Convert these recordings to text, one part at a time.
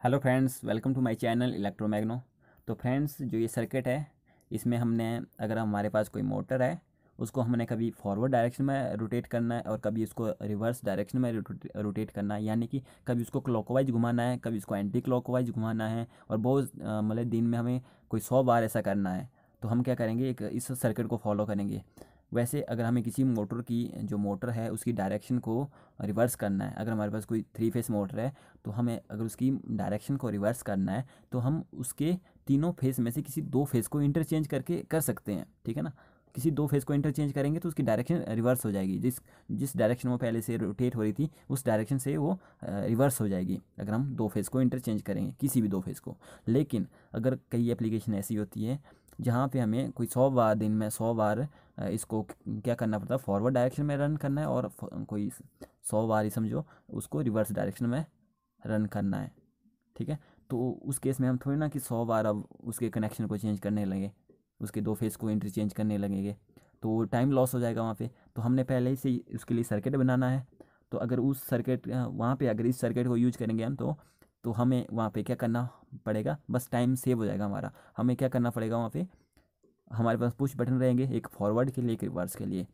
Hello friends, welcome to my channel Electromagno. तो friends, जो ये सर्किट है, इसमें हमने, अगर हमारे पास कोई मोटर है, उसको हमने कभी फॉरवर्ड डायरेक्शन में रोटेट करना है और कभी उसको रिवर्स डायरेक्शन में रोटेट करना है। यानी कि कभी उसको क्लॉकवाइज घुमाना है, कभी उसको एंटी क्लॉकवाइज घुमाना है और बहुत मतलब दिन में हमें कोई सौ बार ऐसा करना है। तो हम क्या करेंगे, एक इस सर्किट को फॉलो करेंगे। वैसे अगर हमें किसी मोटर की, जो मोटर है, उसकी डायरेक्शन को रिवर्स करना है, अगर हमारे पास कोई थ्री फेस मोटर है तो हमें अगर उसकी डायरेक्शन को रिवर्स करना है तो हम उसके तीनों फेस में से किसी दो फेस को इंटरचेंज करके कर सकते हैं, ठीक है ना? किसी दो फेस को इंटरचेंज करेंगे तो उसकी डायरेक्शन रिवर्स हो जाएगी। जिस जिस डायरेक्शन वो पहले से रोटेट हो रही थी, उस डायरेक्शन से वो रिवर्स हो जाएगी, अगर हम दो फेस को इंटरचेंज करेंगे, किसी भी दो फेस को। लेकिन अगर कई एप्लीकेशन ऐसी होती है जहाँ पे हमें कोई सौ बार दिन में सौ बार इसको क्या करना पड़ता है? फॉरवर्ड डायरेक्शन में रन करना है और कोई सौ बार ही समझो, उसको रिवर्स डायरेक्शन में रन करना है। ठीक है? तो उस केस में हम थोड़ी ना कि सौ बार अब उसके कनेक्शन को चेंज करने लगे, उसके दो फेस को इंटरचेंज करने लगेंगे तो टाइम लॉस हो जाएगा वहाँ पे। तो हमने पहले ही से उसके लिए सर्किट बनाना है। तो अगर उस सर्किट वहाँ पे अगर इस सर्किट को यूज़ करेंगे हम तो तो हमें वहाँ पे क्या करना पड़ेगा? बस टाइम सेव हो जाएगा हमारा। हमें क्या करना पड़ेगा वहाँ पे? हमारे पास पुश बटन रहेंगे एक फॉरवर्ड के लिए, एक रिवर्स के लिए।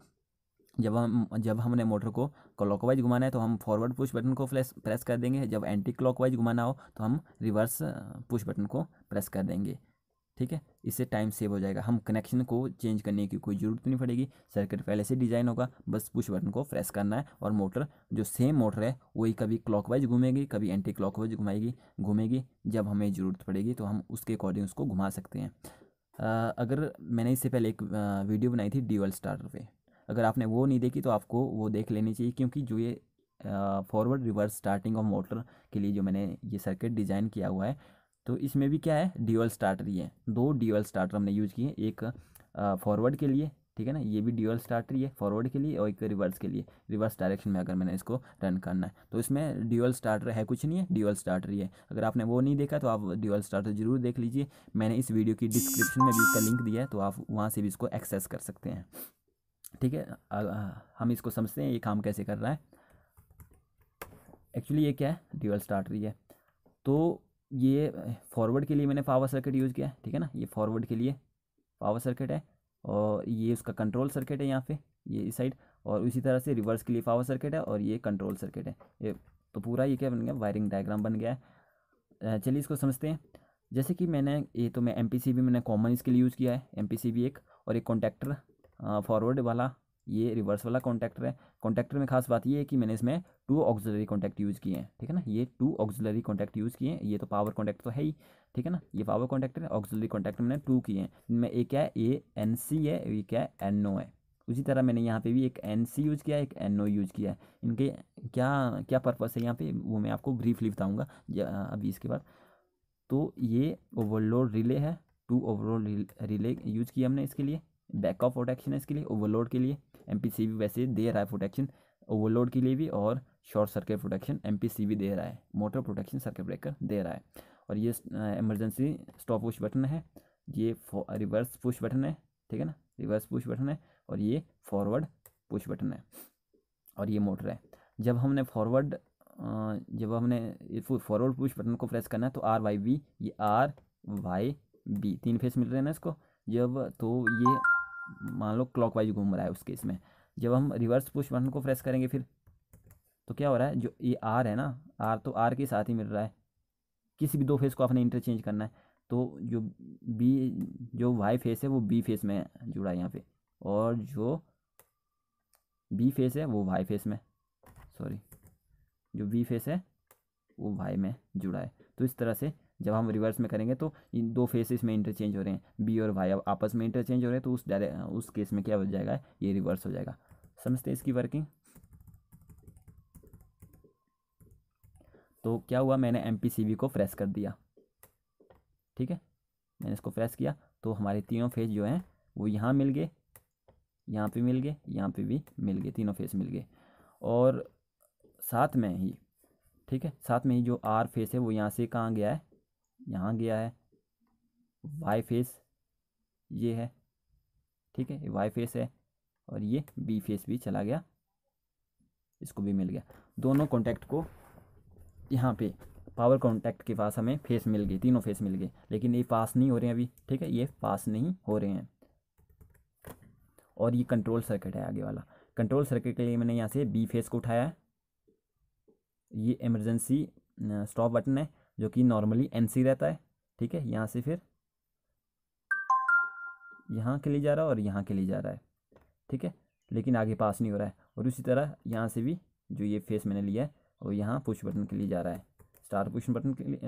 जब हम, जब हमने मोटर को क्लॉकवाइज घुमाना है तो हम फॉरवर्ड पुश बटन को फ्लैस प्रेस कर देंगे। जब एंटी क्लॉकवाइज घुमाना हो तो हम रिवर्स पुश बटन को प्रेस कर देंगे। ठीक है? इससे टाइम सेव हो जाएगा। हम कनेक्शन को चेंज करने की कोई ज़रूरत नहीं पड़ेगी। सर्किट पहले से डिज़ाइन होगा, बस पुश बटन को प्रेस करना है और मोटर जो सेम मोटर है, वही कभी क्लॉकवाइज घूमेगी, कभी एंटी क्लॉकवाइज घुमाएगी, घूमेगी। जब हमें ज़रूरत पड़ेगी तो हम उसके अकॉर्डिंग उसको घुमा सकते हैं। अगर मैंने इससे पहले एक वीडियो बनाई थी ड्यूअल स्टार्टर पे। अगर आपने वो नहीं देखी तो आपको वो देख लेनी चाहिए, क्योंकि जो ये forward reverse starting of motor के लिए जो मैंने ये सर्किट डिज़ाइन किया हुआ है तो इसमें भी क्या है? ड्यूअल स्टार्टर ही दो ड्यूअल स्टार्टर हमने यूज़ किए एक फॉरवर्ड के लिए, ठीक है ना? ये भी ड्यूअल स्टार्टर ही है फॉरवर्ड के लिए और एक रिवर्स के लिए। रिवर्स डायरेक्शन में अगर मैंने इसको रन करना है। तो इसमें ड्यूअल स्टार्टर है कुछ नहीं है ड्यूअल स्टार्टर ही है। अगर आपने वो नहीं देखा तो आप ड्यूअल स्टार्टर ज़रूर देख लीजिए। मैंने इस वीडियो की डिस्क्रिप्शन में भी उसका लिंक दिया है तो आप वहाँ से भी इसको एक्सेस कर सकते हैं। ठीक है? हम इसको समझते हैं, ये काम कैसे कर रहा है। एक्चुअली ये क्या है? ड्यूअल स्टार्टर ही है। तो ये फॉरवर्ड के लिए मैंने पावर सर्किट यूज़ किया है ठीक है ना? ये फॉरवर्ड के लिए पावर सर्किट है और ये उसका कंट्रोल सर्किट है यहाँ पे, ये इस साइड और इसी तरह से रिवर्स के लिए पावर सर्किट है और ये कंट्रोल सर्किट है। ये तो पूरा ये क्या बन गया? वायरिंग डायग्राम बन गया है। चलिए इसको समझते हैं। जैसे कि मैंने, ये तो मैं एम मैंने कॉमन इसके लिए यूज़ किया है। एम एक और एक कॉन्टैक्टर फॉरवर्ड वाला ये रिवर्स वाला कॉन्टैक्टर है कॉन्टैक्टर में खास बात ये है कि मैंने इसमें टू ऑक्सिलरी कॉन्टैक्ट यूज़ किए हैं, ठीक है ना? ये टू ऑक्सिलरी कॉन्टैक्ट यूज़ किए हैं, ये तो पावर कॉन्टैक्ट तो है ही, ठीक है ना? ये पावर कॉन्टैक्टर है ऑक्सिलरी कॉन्टैक्ट मैंने टू किए हैं। इनमें एक है? ए एन सी है एक है? एन ओ है। उसी तरह मैंने यहाँ पे भी एक एन सी यूज़ किया एक एन ओ यूज़ किया है। इनके क्या क्या पर्पज़ है यहाँ पे? वो मैं आपको ब्रीफली बताऊँगा। अभी इसके बाद। तो ये ओवरलोड रिले है। टू ओवरलोड रिले यूज़ किया हमने इसके लिए। बैक ऑफ़ प्रोटेक्शन है इसके लिए ओवरलोड के लिए एम वैसे दे रहा है प्रोटेक्शन ओवरलोड के लिए भी और शॉर्ट सर्किट प्रोटेक्शन एम दे रहा है मोटर प्रोटेक्शन सर्किट ब्रेकर दे रहा है। और ये इमरजेंसी स्टॉप पुश बटन है, ये रिवर्स पुश बटन है, ठीक है ना रिवर्स पुश बटन है और ये फॉरवर्ड पुश बटन है और ये मोटर है। जब हमने फॉरवर्ड जब हमने फॉरवर्ड पुश बटन को प्रेस करना है तो आर वाई बी ये आर वाई बी तीन फेस मिल रहे हैं ना इसको, जब तो ये मान लो क्लॉकवाइज घूम रहा है उस केस में। जब हम रिवर्स पुश बटन को प्रेस करेंगे फिर तो क्या हो रहा है? जो ये आर है ना आर तो आर के साथ ही मिल रहा है। किसी भी दो फेस को आपने इंटरचेंज करना है। तो जो बी जो वाई फेस है, वो बी फेस में जुड़ा है यहाँ पे। और जो बी फेस है, वो वाई फेस में। सॉरी जो बी फेस है, वो वाई में जुड़ा है। तो इस तरह से जब हम रिवर्स में करेंगे तो इन दो फेसेस में इंटरचेंज हो रहे हैं। बी और वाई अब आपस में इंटरचेंज हो रहे हैं तो उस उस केस में क्या हो जाएगा? ये रिवर्स हो जाएगा। समझते हैं इसकी वर्किंग तो क्या हुआ? मैंने एम को प्रेस कर दिया। ठीक है? मैंने इसको प्रेस किया। तो हमारे तीनों फ़ेज़ जो हैं, वो यहाँ मिल गए, यहाँ पे मिल गए, यहाँ पे भी मिल गए। तीनों फेस मिल गए। और साथ में ही, ठीक है? साथ में ही जो आर फेस है, वो यहाँ से कहाँ गया है? यहाँ गया है। वाई फेस ये है, ठीक है? वाई फेस है और ये बी फेस भी चला गया। इसको भी मिल गया। दोनों कॉन्टैक्ट को यहाँ पे पावर कॉन्टैक्ट के पास हमें फेस मिल गई, तीनों फेस मिल गए। लेकिन ये पास नहीं हो रहे हैं अभी, ठीक है? ये पास नहीं हो रहे हैं। और ये कंट्रोल सर्किट है आगे वाला। कंट्रोल सर्किट के लिए मैंने यहाँ से बी फेस को उठाया है। ये इमरजेंसी स्टॉप बटन है। जो कि नॉर्मली एन सी रहता है, ठीक है? यहाँ से फिर यहाँ के लिए जा रहा है और यहाँ के लिए जा रहा है, ठीक है? लेकिन आगे पास नहीं हो रहा है और उसी तरह यहाँ से भी जो ये फेस मैंने लिया है, वो यहाँ पुश बटन के लिए जा रहा है। स्टार पुश बटन के लिए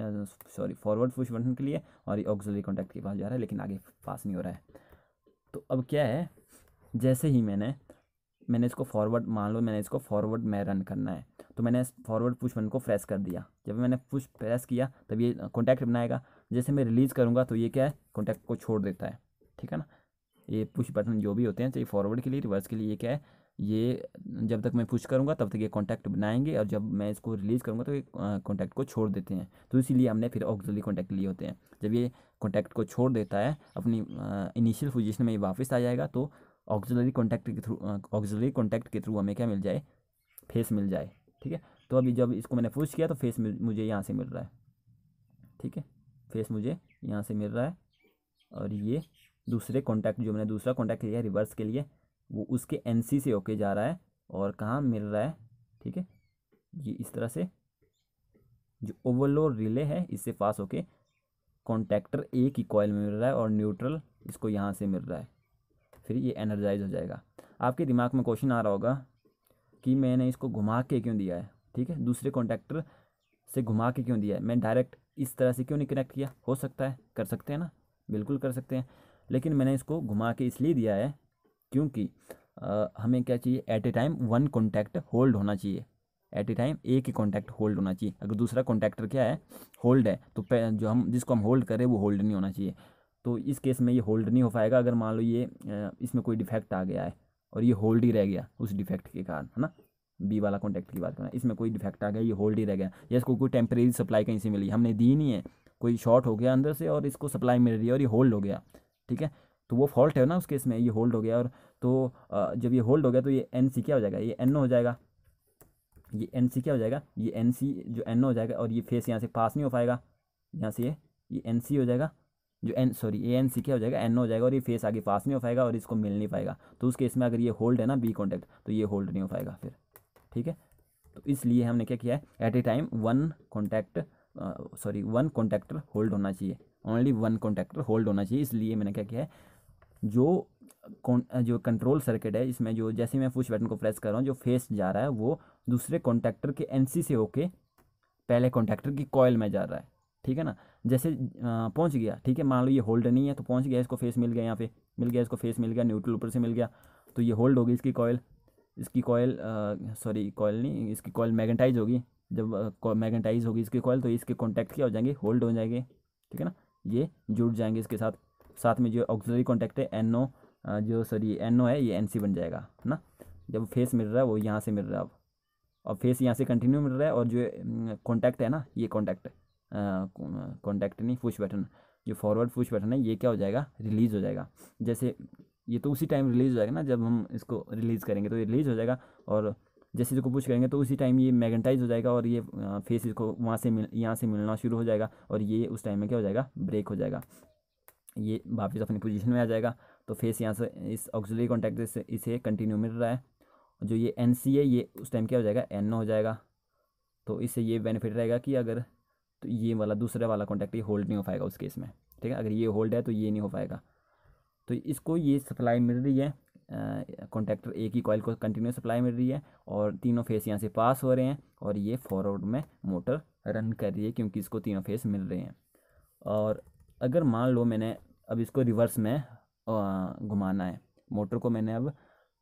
सॉरी फॉरवर्ड पुश बटन के लिए और ये ऑक्सिलरी कॉन्टैक्ट के पास जा रहा है, लेकिन आगे पास नहीं हो रहा है। तो अब क्या है? जैसे ही मैंने मैंने इसको फॉरवर्ड मान लो मैंने इसको फॉरवर्ड में रन करना है। तो मैंने फॉरवर्ड पुश बटन को प्रेस कर दिया। जब मैंने पुश प्रेस किया, तब ये कॉन्टैक्ट बनाएगा जैसे मैं रिलीज़ करूँगा तो ये क्या है? कॉन्टैक्ट को छोड़ देता है। ठीक है ना? ये पुश बटन जो भी होते हैं चाहे फॉरवर्ड के लिए रिवर्स के लिए ये क्या है? ये जब तक मैं पुश करूँगा, तब तक ये कॉन्टैक्ट बनाएँगे और जब मैं इसको रिलीज़ करूँगा तो ये कॉन्टैक्ट को छोड़ देते हैं। तो इसीलिए हमने फिर ऑक्सिलरी कॉन्टैक्ट लिए होते हैं। जब ये कॉन्टैक्ट को छोड़ देता है, अपनी इनिशियल पोजीशन में ये वापस आ जाएगा तो ऑक्सिलरी कॉन्टैक्ट के थ्रू ऑक्सिलरी कॉन्टैक्ट के थ्रू हमें क्या मिल जाए? फेस मिल जाए, ठीक है? तो अभी जब इसको मैंने पुश किया तो फेस मुझे यहाँ से मिल रहा है, ठीक है? फेस मुझे यहाँ से मिल रहा है और ये दूसरे कॉन्टैक्ट जो मैंने दूसरा कॉन्टैक्ट लिया रिवर्स के लिए, वो उसके एनसी से होके जा रहा है और कहाँ मिल रहा है, ठीक है? ये इस तरह से जो ओवरलोड रिले है, इससे पास होके कॉन्टैक्टर ए की कॉयल में मिल रहा है और न्यूट्रल इसको यहाँ से मिल रहा है। फिर ये एनर्जाइज हो जाएगा। आपके दिमाग में क्वेश्चन आ रहा होगा कि मैंने इसको घुमा के क्यों दिया है, ठीक है? दूसरे कॉन्टैक्टर से घुमा के क्यों दिया है? मैं डायरेक्ट इस तरह से क्यों नहीं कनेक्ट किया? हो सकता है, कर सकते हैं ना? बिल्कुल कर सकते हैं। लेकिन मैंने इसको घुमा के इसलिए दिया है क्योंकि हमें क्या चाहिए? At a time one contact hold होना चाहिए। एट ए टाइम एक ही कॉन्टैक्ट होल्ड होना चाहिए। अगर दूसरा कॉन्टैक्टर क्या है? होल्ड है। तो जो हम, जिसको हम होल्ड करें, वो होल्ड नहीं होना चाहिए। तो इस केस में ये होल्ड नहीं हो पाएगा। अगर मान लो ये इसमें कोई डिफेक्ट आ गया है और ये होल्ड ही रह गया उस डिफेक्ट के कारण, है ना? बी वाला कॉन्टैक्ट की बात करना इसमें कोई डिफेक्ट आ गया, ये होल्ड ही रह गया। या इसको कोई टेम्परेरी सप्लाई कहीं से मिली, हमने दी नहीं है, कोई शॉर्ट हो गया अंदर से और इसको सप्लाई मिल रही है और ये होल्ड हो गया, ठीक है? तो वो फॉल्ट है ना उस केस में, ये होल्ड हो गया और तो जब ये होल्ड हो गया तो ये एन सी क्या हो जाएगा? ये एन हो जाएगा। ये एन सी क्या हो जाएगा? ये एन सी जो एन हो जाएगा और ये फेस यहाँ से पास नहीं हो पाएगा। यहाँ से ये एन सी हो जाएगा। जो N sorry A N C क्या हो जाएगा एन हो जाएगा और ये फेस आगे पास नहीं हो पाएगा और इसको मिल नहीं पाएगा। तो उस केस में अगर ये होल्ड है ना बी कॉन्टैक्ट तो ये होल्ड नहीं हो पाएगा फिर, ठीक है? तो इसलिए हमने क्या किया है? At a time one contact sorry one contactor hold होना चाहिए। ओनली वन कॉन्टैक्टर होल्ड होना चाहिए, इसलिए मैंने क्या किया है? जो जो कंट्रोल सर्किट है, इसमें जो, जैसे मैं पुश बटन को प्रेस कर रहा हूँ, जो फेस जा रहा है, वो दूसरे कॉन्टैक्टर के एनसी से होके पहले कॉन्टैक्टर की कॉयल में जा रहा है। ठीक है ना? जैसे पहुँच गया, ठीक है? मान लो ये होल्ड नहीं है तो पहुँच गया, इसको फेस मिल गया यहाँ पे। मिल गया, इसको फेस मिल गया, न्यूट्रल ऊपर से मिल गया। तो ये होल्ड होगी इसकी कॉयल इसकी कॉयल सॉरी कॉयल नहीं, इसकी कॉयल मैगनेटाइज होगी। जब मैगनेटाइज होगी इसकी कॉयल तो इसके कॉन्टैक्ट क्या हो जाएँगे? होल्ड हो जाएँगे। ठीक है ना? ये जुड़ जाएँगे इसके साथ। साथ में जो ऑक्सिलरी कॉन्टैक्ट है एनओ जो सॉरी एनओ है, ये एनसी बन जाएगा, है ना? जब फेस मिल रहा है, वो यहाँ से मिल रहा है अब। और फेस यहाँ से कंटिन्यू मिल रहा है और जो कॉन्टैक्ट है ना, ये कॉन्टैक्ट कॉन्टैक्ट नहीं पुश बटन जो फॉरवर्ड पुश बटन है, ये क्या हो जाएगा? रिलीज़ हो जाएगा। जैसे ये तो उसी टाइम रिलीज़ हो जाएगा ना, जब हम इसको रिलीज़ करेंगे तो ये रिलीज़ हो जाएगा और जैसे इसको पुश करेंगे तो उसी टाइम ये मैगनेटाइज हो जाएगा और ये फेस इसको वहाँ से मिल, यहाँ से मिलना शुरू हो जाएगा और ये उस टाइम में क्या हो जाएगा? ब्रेक हो जाएगा। ये वापस अपनी पोजीशन में आ जाएगा। तो फेस यहाँ से, इस ऑक्सिलरी कॉन्टैक्ट से इसे कंटिन्यू मिल रहा है। जो ये एन सी है, ये उस टाइम क्या हो जाएगा? एन हो जाएगा। तो इससे ये बेनिफिट रहेगा कि अगर तो ये वाला, दूसरे वाला कॉन्टैक्ट ये होल्ड नहीं हो पाएगा उस केस में, ठीक है? अगर ये होल्ड है तो ये नहीं हो पाएगा। तो इसको ये सप्लाई मिल रही है कॉन्टैक्टर एक ही कॉयल को कंटिन्यू सप्लाई मिल रही है और तीनों फेस यहाँ से पास हो रहे हैं और ये फॉरवर्ड में मोटर रन कर रही है क्योंकि इसको तीनों फेस मिल रहे हैं। और अगर मान लो मैंने अब इसको रिवर्स में घुमाना है मोटर को मैंने अब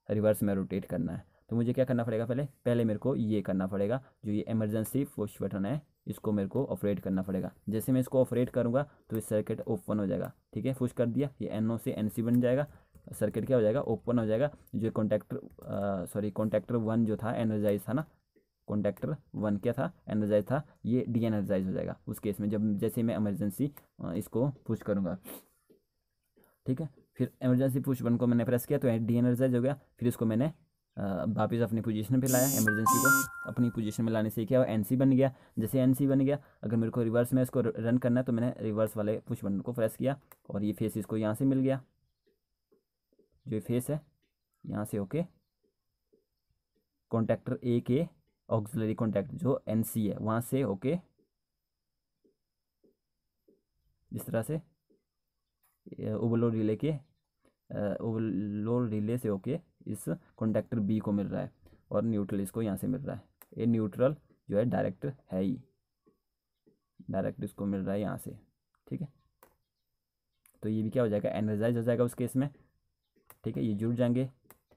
रिवर्स में रोटेट करना है तो मुझे क्या करना पड़ेगा पहले? पहले मेरे को ये करना पड़ेगा, जो ये इमरजेंसी पुश बटन है इसको मेरे को ऑपरेट करना पड़ेगा। जैसे मैं इसको ऑपरेट करूँगा तो ये सर्किट ओपन हो जाएगा। ठीक है? पुश कर दिया, ये एन से एन बन जाएगा। सर्किट क्या हो जाएगा? ओपन हो जाएगा। जो कॉन्टैक्टर सॉरी कॉन्टैक्टर वन जो था एनर्जाइज था ना? कॉन्टैक्टर वन क्या था? एनर्जाइज था। ये डी एनर्जाइज हो जाएगा उस केस में, जब जैसे मैं एमरजेंसी इसको पुश करूँगा। ठीक है? फिर एमरजेंसी पुश वन को मैंने प्रेस किया तो डी एनर्जाइज हो गया। फिर इसको मैंने वापस अपनी पोजीशन पे लाया इमरजेंसी को। अपनी पोजीशन में लाने से क्या एन सी बन गया। जैसे एन सी बन गया, अगर मेरे को रिवर्स में इसको रन करना है तो मैंने रिवर्स वाले पुश बटन को प्रेस किया और ये फेस इसको यहाँ से मिल गया। जो फेस है, यहाँ से ओके कॉन्टैक्टर ए के ऑक्सिलरी कॉन्टैक्ट जो एन सी है, वहाँ से ओके इस तरह से ओवरलोड रिले के ओवरलोड रिले से होके इस कॉन्टैक्टर बी को मिल रहा है और न्यूट्रल इसको यहाँ से मिल रहा है। ये न्यूट्रल जो है डायरेक्ट है ही। डायरेक्ट इसको मिल रहा है यहाँ से, ठीक है? तो ये भी क्या हो जाएगा? एनर्जाइज हो जाएगा उस केस में, ठीक है? ये जुड़ जाएँगे,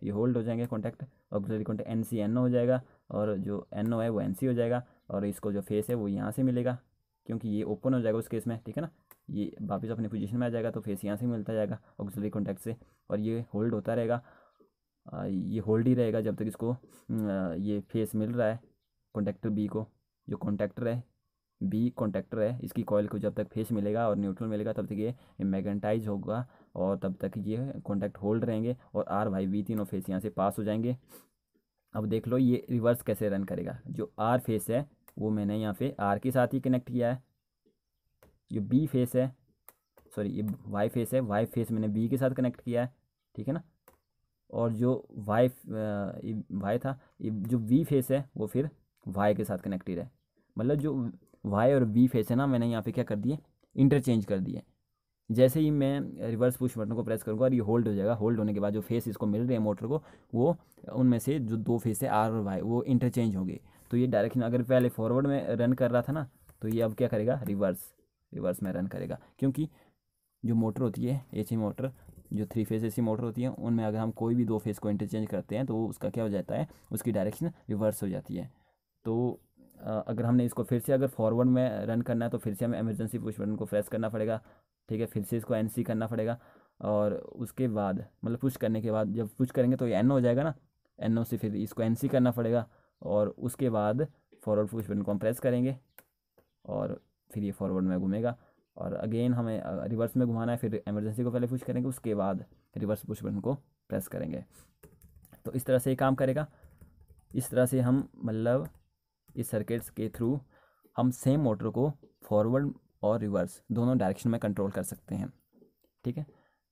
ये होल्ड हो जाएँगे contact auxiliary contact N C N O हो जाएगा और जो एन ओ है वो एन सी हो जाएगा और इसको जो फेस है वो यहाँ से मिलेगा, क्योंकि ये ओपन हो जाएगा उस केस में, ठीक है ना? ये वापस अपनी पोजीशन में आ जाएगा तो फेस यहाँ से मिलता जाएगा ऑक्सिलरी कॉन्टैक्ट से और ये होल्ड होता रहेगा। ये होल्ड ही रहेगा जब तक इसको ये फेस मिल रहा है कॉन्टैक्टर बी को। जो कॉन्टैक्टर है बी कॉन्टैक्टर है, इसकी कॉयल को जब तक फेस मिलेगा और न्यूट्रल मिलेगा तब तक ये मैगनेटाइज होगा और तब तक ये कॉन्टैक्ट होल्ड रहेंगे और आर वाई वी तीनों फेस यहाँ से पास हो जाएँगे। अब देख लो ये रिवर्स कैसे रन करेगा। जो आर फेस है, वो मैंने यहाँ पे आर के साथ ही कनेक्ट किया है। जो बी फेस है। सॉरी ये वाई फेस है। वाई फेस मैंने बी के साथ कनेक्ट किया है, ठीक है ना? और जो वाई वाई था, ये जो वी फेस है, वो फिर वाई के साथ कनेक्टेड है। मतलब जो वाई और बी फेस है ना, मैंने यहाँ पे क्या कर दिए? इंटरचेंज कर दिए। जैसे ही मैं रिवर्स पुश बटन को प्रेस करूँगा और ये होल्ड हो जाएगा। होल्ड होने के बाद जो फेस इसको मिल रहे हैं मोटर को, वो उनमें से जो दो फेस है आर और वाई वो इंटरचेंज होंगे। तो ये डायरेक्शन अगर पहले फॉरवर्ड में रन कर रहा था ना तो ये अब क्या करेगा? रिवर्स रिवर्स में रन करेगा। क्योंकि जो मोटर होती है एसी मोटर जो थ्री फ़ेज़ ऐसी मोटर होती है, उनमें अगर हम कोई भी दो फ़ेज़ को इंटरचेंज करते हैं तो उसका क्या हो जाता है? उसकी डायरेक्शन रिवर्स हो जाती है। तो अगर हमने इसको फिर से अगर फॉरवर्ड में रन करना है तो फिर से हमें एमरजेंसी पुश बटन को प्रेस करना पड़ेगा। ठीक है? फिर से इसको एनसी करना पड़ेगा। और उसके बाद मतलब पुश करने के बाद, जब पुश करेंगे तो ये एन हो जाएगा ना? एनओ से फिर इसको एनसी करना पड़ेगा। और उसके बाद फॉरवर्ड पुश बटन को हम प्रेस करेंगे। और फिर ये फॉरवर्ड में घूमेगा। और अगेन हमें रिवर्स में घुमाना है, फिर इमरजेंसी को पहले पुश करेंगे, उसके बाद रिवर्स पुश बटन को प्रेस करेंगे। तो इस तरह से ये काम करेगा। इस तरह से हम मतलब इस सर्किट्स के थ्रू हम सेम मोटर को फॉरवर्ड और रिवर्स दोनों डायरेक्शन में कंट्रोल कर सकते हैं। ठीक है?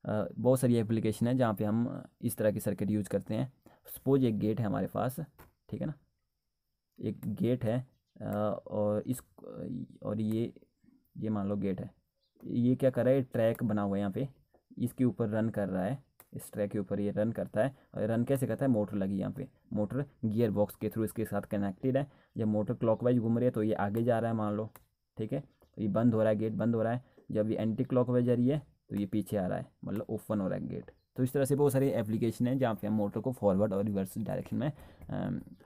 बहुत सारी एप्लीकेशन है जहाँ पे हम इस तरह की सर्किट यूज़ करते हैं। सपोज़ एक गेट है हमारे पास, ठीक है ना? एक गेट है और इस और ये ये मान लो गेट है। ये क्या कर रहा है? ट्रैक बना हुआ है यहाँ पे। इसके ऊपर रन कर रहा है। इस ट्रैक के ऊपर ये रन करता है। और रन कैसे करता है? मोटर लगी यहाँ पे। मोटर गियर बॉक्स के थ्रू इसके साथ कनेक्टेड है। जब मोटर क्लॉकवाइज घूम रही है तो ये आगे जा रहा है मान लो। ठीक है? तो ये बंद हो रहा है, गेट बंद हो रहा है। जब ये एंटी क्लॉकवाइज जा रही है तो ये पीछे आ रहा है। मतलब ओपन हो रहा है गेट। तो इस तरह से बहुत सारी एप्लीकेशन है जहाँ पे हम मोटर को फॉरवर्ड और रिवर्स डायरेक्शन में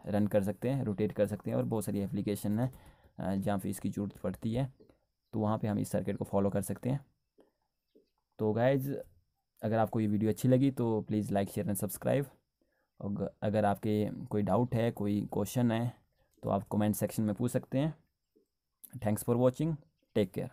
रन कर सकते हैं रोटेट कर सकते हैं और बहुत सारी एप्लीकेशन है जहाँ पे इसकी ज़रूरत पड़ती है। तो वहाँ पे हम इस सर्किट को फॉलो कर सकते हैं। तो गाइज़ अगर आपको ये वीडियो अच्छी लगी तो please like share and subscribe और अगर आपके कोई डाउट है, कोई क्वेश्चन है तो आप कमेंट सेक्शन में पूछ सकते हैं। Thanks for watching take care